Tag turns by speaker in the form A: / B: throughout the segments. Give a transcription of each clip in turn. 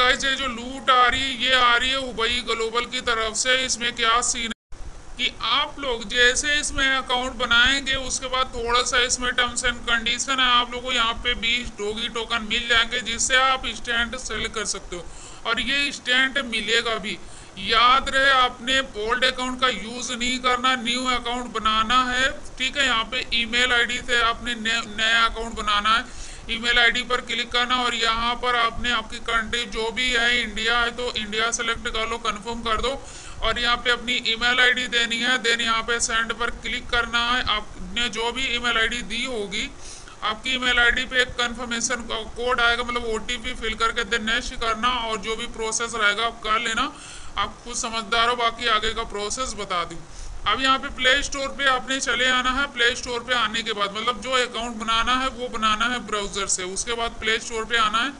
A: Guys ये जो लूट आ रही है, ये आ रही है हुबई ग्लोबल की तरफ़ से। इसमें क्या सीन कि आप लोग जैसे इसमें अकाउंट बनाएँगे, उसके बाद थोड़ा सा इसमें टर्म्स एंड कंडीशन है। आप लोगों को यहाँ पे बीस डोगी टोकन मिल जाएँगे, जिससे आप स्टैंड सेल कर सकते हो। और ये स्टैंड मिलेगा भी। याद रहे, आपने ओल्ड अकाउंट का यूज़ नहीं करना न्यू अकाउंट बनाना है। ठीक है, यहाँ पे ईमेल आईडी से आपने नया अकाउंट बनाना है। ईमेल आईडी पर क्लिक करना और यहाँ पर आपने आपकी कंट्री जो भी है, इंडिया है तो इंडिया सेलेक्ट कर लो, कंफर्म कर दो। और यहाँ पे अपनी ईमेल आईडी देनी है, देन यहाँ पे सेंड पर क्लिक करना है। आपने जो भी ईमेल आईडी दी होगी, आपकी ईमेल आईडी पे एक कन्फर्मेशन कोड आएगा मतलब ओटीपी फिल करके देन नेक्स्ट करना और जो भी प्रोसेस रहेगा, आप कर लेना। आप कुछ समझदार हो, बाकी आगे का प्रोसेस बता दूँ। अब यहाँ पे प्ले स्टोर पे आपने चले आना है। प्ले स्टोर पे आने के बाद मतलब जो अकाउंट बनाना है, वो बनाना है ब्राउज़र से। उसके बाद प्ले स्टोर पे आना है।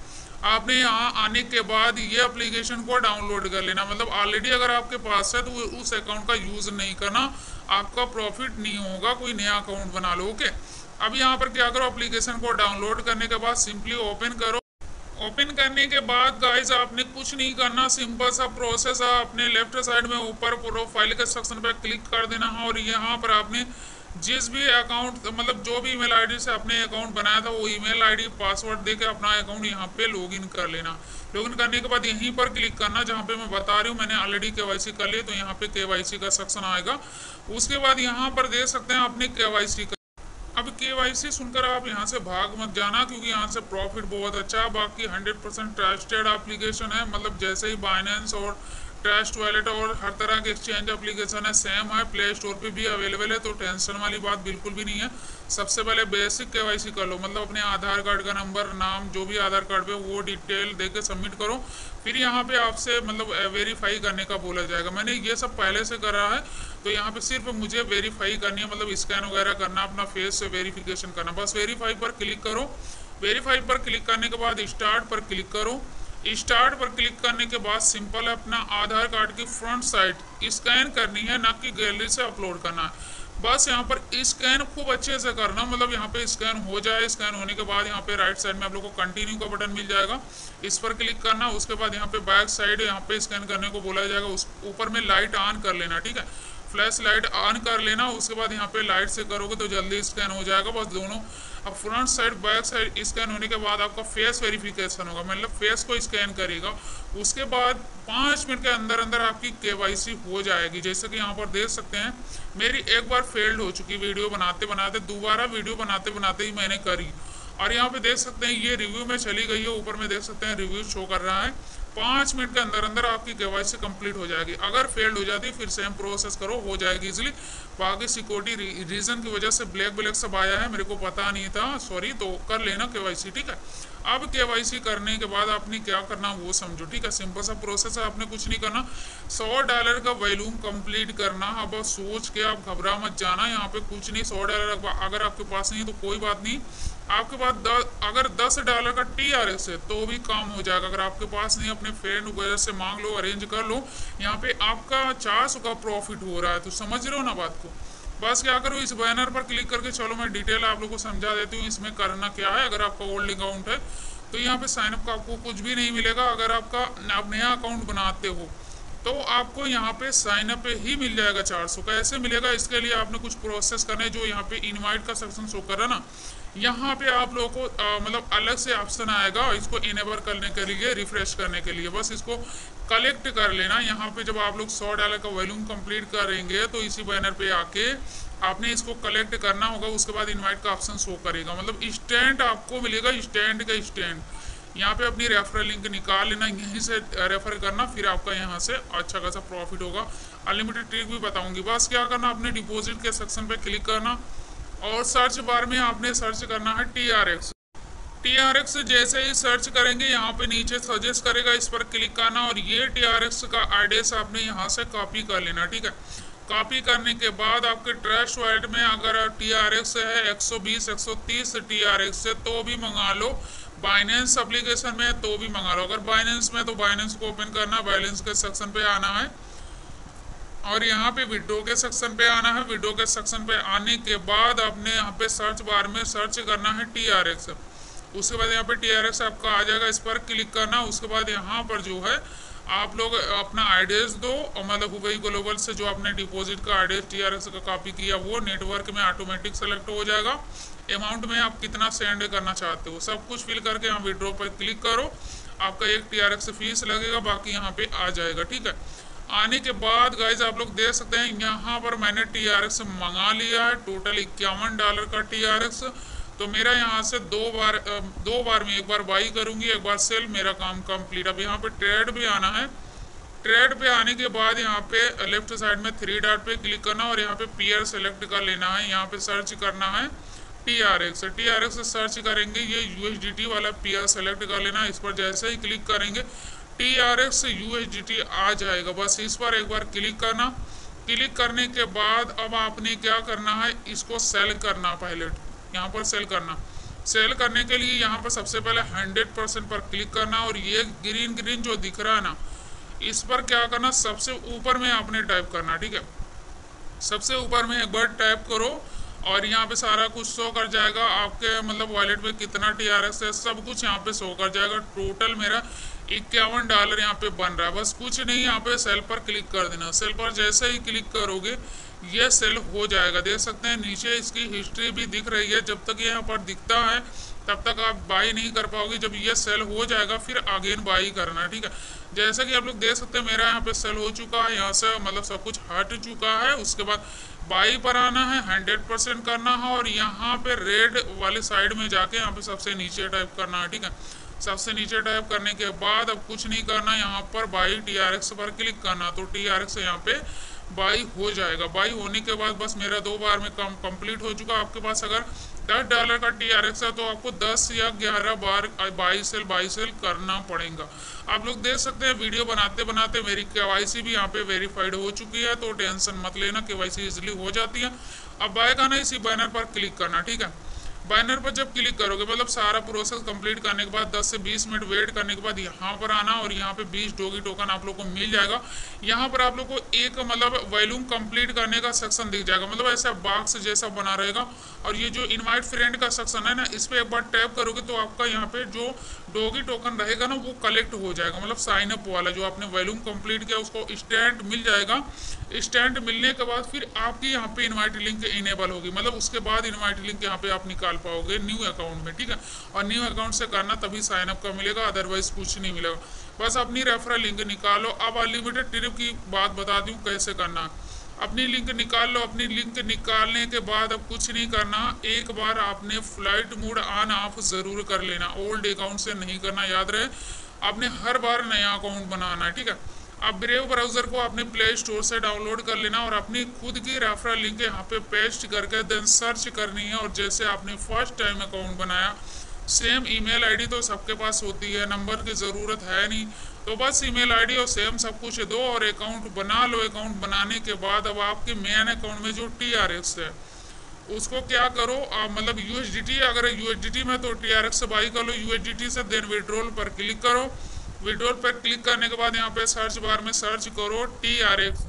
A: आपने यहाँ आने के बाद ये एप्लीकेशन को डाउनलोड कर लेना। मतलब ऑलरेडी अगर आपके पास है तो उस अकाउंट का यूज़ नहीं करना। आपका प्रॉफिट नहीं होगा, कोई नया अकाउंट बना लो ओके अब यहाँ पर क्या करो एप्लीकेशन को डाउनलोड करने के बाद सिंपली ओपन करो। ओपन करने के बाद गाइस आपने कुछ नहीं करना। सिंपल सा प्रोसेस है। अपने लेफ़्ट साइड में ऊपर प्रोफ़ाइल के सेक्शन पर क्लिक कर देना है और यहाँ पर आपने जिस भी अकाउंट मतलब जो भी ईमेल आईडी से आपने अकाउंट बनाया था, वो ईमेल आईडी पासवर्ड देके अपना अकाउंट यहाँ पे लॉगिन कर लेना। लॉगिन करने के बाद यहीं पर क्लिक करना, जहाँ पे मैं बता रही हूँ, मैंने ऑलरेडी के कर लिया तो यहाँ पे के का सेक्शन आएगा। उसके बाद यहाँ पर देख सकते हैं, आपने के का अब के सुनकर आप यहाँ से भाग मत जाना, क्योंकि यहाँ से प्रॉफिट बहुत अच्छा है। बाकी 100 परसेंट ट्रस्टेड एप्लीकेशन है। मतलब जैसे ही बाइनेंस और ट्रस्ट वॉलेट और हर तरह के एक्सचेंज एप्लीकेशन है सेम है प्ले स्टोर पे भी अवेलेबल है तो टेंशन वाली बात बिल्कुल भी नहीं है। सबसे पहले बेसिक के कर लो मतलब अपने आधार कार्ड का नंबर नाम, जो भी आधार कार्ड पे, वो डिटेल दे के सबमिट करो। फिर यहाँ पे आपसे मतलब वेरीफाई करने का बोला जाएगा। मैंने ये सब पहले से करा है तो यहाँ पे सिर्फ़ मुझे वेरीफाई करनी है मतलब स्कैन वगैरह करना, अपना फेस से वेरीफिकेशन करना। बस वेरीफाई पर क्लिक करो। वेरीफाई पर क्लिक करने के बाद स्टार्ट पर क्लिक करो। स्टार्ट पर क्लिक करने के बाद सिंपल अपना आधार कार्ड की फ्रंट साइड स्कैन करनी है, ना कि गैलरी से अपलोड करना है। बस यहाँ पर स्कैन खूब अच्छे से करना मतलब यहाँ पे स्कैन हो जाए, स्कैन होने के बाद यहाँ पे राइट साइड में आप लोग को कंटिन्यू का बटन मिल जाएगा। इस पर क्लिक करना, उसके बाद यहाँ पे बैक साइड यहाँ पे स्कैन करने को बोला जाएगा। उस ऊपर में लाइट ऑन कर लेना, ठीक है? फ्लैश लाइट ऑन कर लेना, उसके बाद यहाँ पे लाइट से करोगे तो जल्दी स्कैन हो जाएगा। बस दोनों अब front side back side scan होने के बाद आपका फेस वेरिफिकेशन होगा। मतलब फेस को स्कैन करेगा। उसके बाद पाँच मिनट के अंदर अंदर आपकी के हो जाएगी। जैसे कि यहाँ पर देख सकते हैं, मेरी एक बार फेल्ड हो चुकी वीडियो बनाते बनाते, दोबारा वीडियो बनाते बनाते ही मैंने करी। और यहाँ पे देख सकते हैं, ये रिव्यू में चली गई है। ऊपर में देख सकते हैं रिव्यू शो कर रहा है। पाँच मिनट के अंदर अंदर आपकी के कंप्लीट हो जाएगी। अगर फेल्ड हो जाती, फिर सेम प्रोसेस करो, हो जाएगी इजिली बाकी सिक्योरिटी रीजन की वजह से ब्लैक ब्लैक सब आया है, मेरे को पता नहीं था। सॉरी तो कर लेना के ठीक है? अब के करने के बाद आपने क्या करना, वो समझो, ठीक है? सिंपल सा प्रोसेस है, आपने कुछ नहीं करना। सौ डॉलर का वैल्यूम कंप्लीट करना। अब सोच के आप घबरा मत जाना, यहाँ पे कुछ नहीं, सौ डॉलर अगर आपके पास नहीं तो कोई बात नहीं। आपके पास अगर दस डॉलर का टी है तो भी काम हो जाएगा। अगर आपके पास नहीं, अपने फ्रेंड वगैरह से मांग लो अरेंज कर लो। यहाँ पे आपका चार सौ का प्रॉफिट हो रहा है तो समझ रहे हो ना बात को? बस क्या करो, इस बैनर पर क्लिक करके चलो, मैं डिटेल आप लोग को समझा देती हूँ, इसमें करना क्या है, अगर आपका ओल्ड अकाउंट है। तो यहाँ पे साइनअप का आपको कुछ भी नहीं मिलेगा, अगर आपका आप नया अकाउंट बनाते हो तो आपको यहाँ पे साइन साइनअप ही मिल जाएगा चार सौ कैसे मिलेगा इसके लिए आपने कुछ प्रोसेस करना है जो यहाँ पे इनवाइट का सेक्शन शो कर रहा ना। यहाँ पे आप लोगों को मतलब अलग से ऑप्शन आएगा इसको इनेबल करने के लिए रिफ्रेश करने के लिए। बस इसको कलेक्ट कर लेना। यहाँ पे जब आप लोग सौ डॉलर का वॉल्यूम कंप्लीट करेंगे तो इसी बैनर पे आके आपने इसको कलेक्ट करना होगा। उसके बाद इनवाइट का ऑप्शन शो करेगा। मतलब स्टैंड आपको मिलेगा स्टैंड का स्टैंड यहाँ पे अपनी रेफरल लिंक निकाल लेना, यहीं से रेफर करना, फिर आपका यहाँ से अच्छा खासा प्रॉफिट होगा। अनलिमिटेड ट्रिक भी बताऊँगी। बस क्या करना, अपने डिपॉजिट के सेक्शन पे क्लिक करना और सर्च बार में आपने सर्च करना है T R X T R X जैसे ही सर्च करेंगे, यहाँ पे नीचे सजेस्ट करेगा, इस पर क्लिक करना और ये टी आर एक्स का एड्रेस आपने यहाँ से कॉपी कर लेना, ठीक है? कॉपी करने के बाद आपके ट्रस्ट वॉलेट में अगर टी आर एक्स है 120 130 टी आर एक्स है तो भी मंगा लो। बाइनेंस अप्लीकेशन में तो भी मंगा लो अगर बाइनेंस में तो बाइनेंस को ओपन करना बैलेंस के सेक्शन पे आना है। और यहाँ पे विडो के सेक्शन पे आना है। विडो के सेक्शन पे आने के बाद आपने यहाँ पे सर्च बार में सर्च करना है टी आर एक्स उसके बाद यहाँ पे टी आर एक्स आपका आ जाएगा। इस पर क्लिक करना। उसके बाद यहाँ पर जो है आप लोग अपना एड्रेस दो, और मतलब हुई ग्लोबल से जो आपने डिपॉजिट का एड्रेस टी का कॉपी किया, वो नेटवर्क में ऑटोमेटिक सेलेक्ट हो जाएगा। अमाउंट में आप कितना सेंड करना चाहते हो, सब कुछ फिल करके यहाँ विड्रॉ पर क्लिक करो। आपका एक टीआरएक्स फ़ीस लगेगा, बाकी यहाँ पे आ जाएगा, ठीक है? आने के बाद गाइज़ आप लोग देख सकते हैं, यहाँ पर मैंने TRX मंगा लिया है टोटल इक्यावन डॉलर का TRX तो मेरा यहाँ से दो बार दो बार में एक बार बाई करूँगी, एक बार सेल मेरा काम कंप्लीट। अब यहाँ पे ट्रेड भी आना है। ट्रेड पे आने के बाद यहाँ पे लेफ़्ट साइड में थ्री डॉट पे क्लिक करना और यहाँ पे पीयर सेलेक्ट कर लेना है। यहाँ पे सर्च करना है T R X T R X search करेंगे, ये USDT वाला पीआर सेलेक्ट कर लेना। इस पर जैसे ही क्लिक करेंगे टी आर एक्स यू आ जाएगा। बस इस पर एक बार क्लिक करना। क्लिक करने के बाद अब आपने क्या करना है, इसको सेल करना पहले। यहाँ पर सेल करना। सेल करने के लिए यहाँ पर सबसे पहले हंड्रेड परसेंट पर क्लिक करना और ये ग्रीन ग्रीन जो दिख रहा है ना, इस पर क्या करना, सबसे ऊपर में आपने टाइप करना, ठीक है? सबसे ऊपर में एक बार टाइप करो और यहाँ पे सारा कुछ शो कर जाएगा। आपके मतलब वॉलेट में कितना टी है, सब कुछ यहाँ पे शो कर जाएगा। टोटल मेरा इक्यावन डॉलर यहाँ पे बन रहा है। बस कुछ नहीं, यहाँ पे सेल पर क्लिक कर देना। सेल पर जैसे ही क्लिक करोगे, ये सेल हो जाएगा। देख सकते हैं, नीचे इसकी हिस्ट्री भी दिख रही है। जब तक यहाँ पर दिखता है, तब तक आप बाई नहीं कर पाओगे। जब ये सेल हो जाएगा, फिर अगेन बाई करना, ठीक है? जैसा कि आप लोग देख सकते हैं, मेरा यहाँ पे सेल हो चुका है। यहाँ से मतलब सब कुछ हट चुका है। उसके बाद बाई पर आना है हंड्रेड परसेंट करना है और यहाँ पे रेड वाले साइड में जाके यहाँ पे सबसे नीचे टाइप करना है, ठीक है? सबसे नीचे टाइप करने के बाद अब कुछ नहीं करना, यहाँ पर बाई टी आर एक्स पर क्लिक करना तो टी आर एक्स यहाँ पे बाई हो जाएगा। बाई होने के बाद बस मेरा दो बार में कम कंप्लीट हो चुका। आपके पास अगर दस डॉलर का टी आर एक्स है तो आपको दस या ग्यारह बार बाई सेल बाई सेल करना पड़ेगा। आप लोग देख सकते हैं, वीडियो बनाते बनाते मेरी के भी यहाँ पे वेरीफाइड हो चुकी है तो टेंशन मत लेना, के वाई इजिली हो जाती है। अब बाय का ना इसी बैनर पर क्लिक करना, ठीक है? बैनर पर जब क्लिक करोगे मतलब सारा प्रोसेस कंप्लीट करने के बाद 10 से 20 मिनट वेट करने के बाद यहाँ पर आना और यहाँ पे 20 डोगी टोकन आप लोग को मिल जाएगा। यहाँ पर आप लोग को एक मतलब वॉल्यूम कंप्लीट करने का सेक्शन दिख जाएगा। मतलब ऐसा बॉक्स जैसा बना रहेगा। और ये जो इनवाइट फ्रेंड का सेक्शन है ना, इस पर एक बार टैप करोगे तो आपका यहाँ पे जो डोगी टोकन रहेगा ना, वो कलेक्ट हो जाएगा। मतलब साइन अप वाला जो आपने वॉल्यूम कंप्लीट किया, उसको स्टैंड मिल जाएगा। स्टैंड मिलने के बाद फिर आपकी यहाँ पे इन्वाइट लिंक इनेबल होगी। मतलब उसके बाद इन्वाइट लिंक यहाँ पे आप निकाल पाओगे न्यू अकाउंट में, ठीक है? और न्यू अकाउंट से करना तभी साइन अप का मिलेगा अदरवाइज़ कुछ नहीं मिलेगा। बस अपनी रेफरल लिंक निकालो। अब अनलिमिटेड ट्रिप की बात बता दूँ कैसे करना। अपनी लिंक निकाल लो। अपनी लिंक निकालने के बाद अब कुछ नहीं करना। एक बार आपने फ़्लाइट मोड ऑन ऑफ़ ज़रूर कर लेना। ओल्ड अकाउंट से नहीं करना, याद रहे। आपने हर बार नया अकाउंट बनाना है, ठीक है? अब ब्रेव ब्राउज़र को अपने प्ले स्टोर से डाउनलोड कर लेना और अपनी खुद की रेफरल लिंक यहाँ पे पेस्ट करके देन सर्च करनी है और जैसे आपने फ़र्स्ट टाइम अकाउंट बनाया सेम ईमेल आईडी तो सबके पास होती है नंबर की ज़रूरत है नहीं। तो बस ईमेल आईडी और सेम सब कुछ दो और अकाउंट बना लो। अकाउंट बनाने के बाद अब आपके मेन अकाउंट में जो टी आर एक्स है, उसको क्या करो? मतलब यू अगर यू में तो टी आर एक्स बाई कर लो। यू से देन विड्रोल पर क्लिक करो। विड्रोल पर क्लिक करने के बाद यहाँ पे सर्च बार में सर्च करो T R X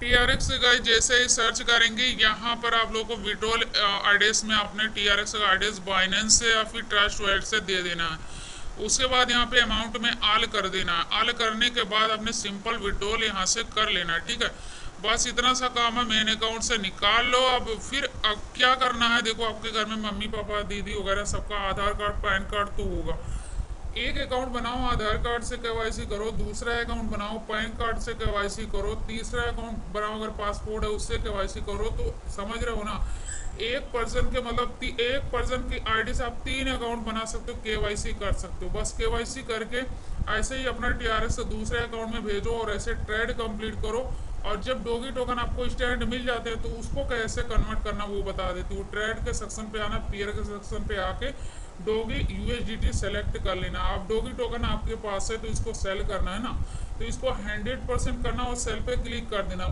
A: T R X का जैसे ही सर्च करेंगे, यहाँ पर आप लोग को विड्रोल एड्रेस में अपने टी आर एक्स का एड्रेस बाइनेंस से या फिर ट्रस्ट वैलेट से दे देना। है उसके बाद यहाँ पे अमाउंट में आल कर देना। है आल करने के बाद अपने सिंपल विड्रोल यहाँ से कर लेना है ठीक है? बस इतना सा काम है मेन अकाउंट से निकाल लो। अब फिर अब क्या करना है? देखो, आपके घर में मम्मी, पापा, दीदी वगैरह सबका आधार कार्ड, पैन कार्ड तो होगा। एक अकाउंट बनाओ, आधार कार्ड से के करो, दूसरा अकाउंट बनाओ, पैन कार्ड से के करो, तीसरा अकाउंट बनाओ, अगर पासपोर्ट है उससे केवाईसी करो तो समझ रहे हो ना? एक पर्सन के मतलब एक पर्सन की आईडी से आप तीन अकाउंट बना सकते हो केवाईसी कर सकते हो। बस केवाईसी करके ऐसे ही अपना टीआरएस से दूसरे अकाउंट में भेजो और ऐसे ट्रेड कंप्लीट करो। और जब डोगी टोकन आपको स्टैंड मिल जाते हैं तो उसको कैसे कन्वर्ट करना वो बता देती हूँ। ट्रेड के सेक्शन पे आना पीयर के सेक्शन पे आके डोगी यूएसडीटी सेलेक्ट कर लेना। आप डोगी टोकन आपके पास है तो इसको सेल करना है ना? तो इसको हंड्रेड परसेंट करना और सेल पे क्लिक कर देना।